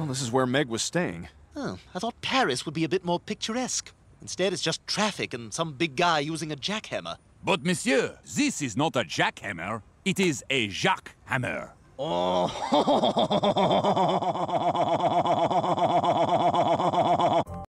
Well, this is where Meg was staying. Oh, I thought Paris would be a bit more picturesque. Instead, it's just traffic and some big guy using a jackhammer. But, monsieur, this is not a jackhammer. It is a jackhammer. Oh.